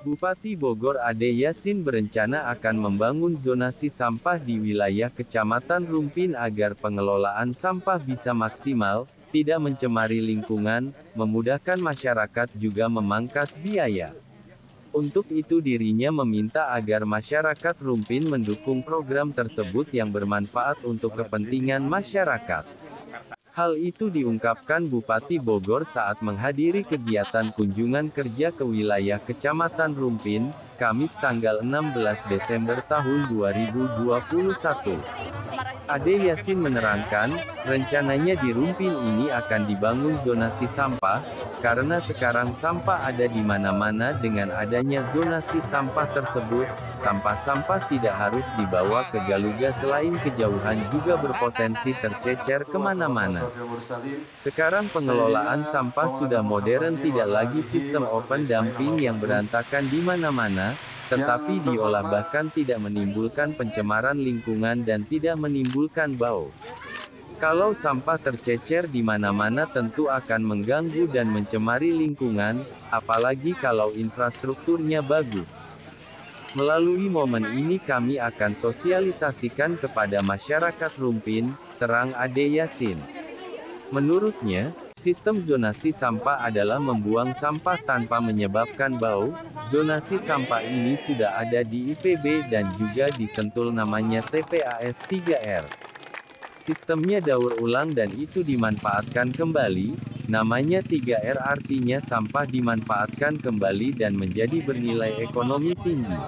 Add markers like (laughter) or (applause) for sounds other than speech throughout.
Bupati Bogor Ade Yasin berencana akan membangun zonasi sampah di wilayah Kecamatan Rumpin agar pengelolaan sampah bisa maksimal, tidak mencemari lingkungan, memudahkan masyarakat juga memangkas biaya. Untuk itu dirinya meminta agar masyarakat Rumpin mendukung program tersebut yang bermanfaat untuk kepentingan masyarakat. Hal itu diungkapkan Bupati Bogor saat menghadiri kegiatan kunjungan kerja ke wilayah Kecamatan Rumpin, Kamis tanggal 16 Desember tahun 2021. Ade Yasin menerangkan, rencananya di Rumpin ini akan dibangun zonasi sampah, karena sekarang sampah ada di mana-mana dengan adanya zonasi sampah tersebut, sampah-sampah tidak harus dibawa ke Galuga selain kejauhan juga berpotensi tercecer ke mana-mana. Sekarang pengelolaan sampah sudah modern tidak lagi sistem open dumping yang berantakan di mana-mana, tetapi diolah bahkan tidak menimbulkan pencemaran lingkungan dan tidak menimbulkan bau. Kalau sampah tercecer di mana-mana tentu akan mengganggu dan mencemari lingkungan, apalagi kalau infrastrukturnya bagus. Melalui momen ini kami akan sosialisasikan kepada masyarakat Rumpin, terang Ade Yasin. Menurutnya, sistem zonasi sampah adalah membuang sampah tanpa menyebabkan bau. Zonasi sampah ini sudah ada di IPB dan juga di Sentul namanya TPAS 3R. Sistemnya daur ulang dan itu dimanfaatkan kembali, namanya 3R artinya sampah dimanfaatkan kembali dan menjadi bernilai ekonomi tinggi.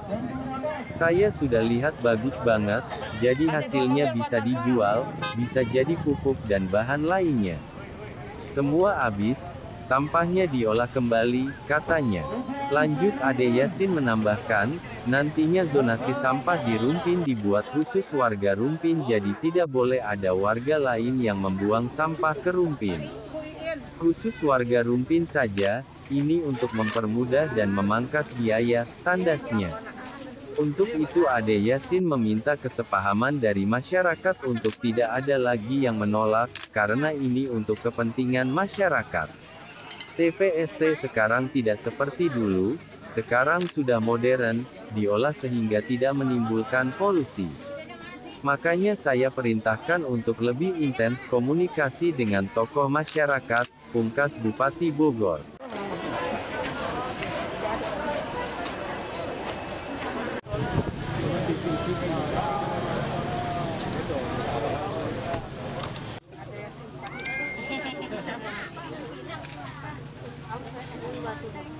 Saya sudah lihat bagus banget, jadi hasilnya bisa dijual, bisa jadi pupuk dan bahan lainnya. Semua habis, sampahnya diolah kembali, katanya. Lanjut Ade Yasin menambahkan, nantinya zonasi sampah di Rumpin dibuat khusus warga Rumpin jadi tidak boleh ada warga lain yang membuang sampah ke Rumpin. Khusus warga Rumpin saja, ini untuk mempermudah dan memangkas biaya, tandasnya. Untuk itu Ade Yasin meminta kesepahaman dari masyarakat untuk tidak ada lagi yang menolak, karena ini untuk kepentingan masyarakat. TPST sekarang tidak seperti dulu, sekarang sudah modern, diolah sehingga tidak menimbulkan polusi. Makanya saya perintahkan untuk lebih intens komunikasi dengan tokoh masyarakat, pungkas Bupati Bogor. (laughs)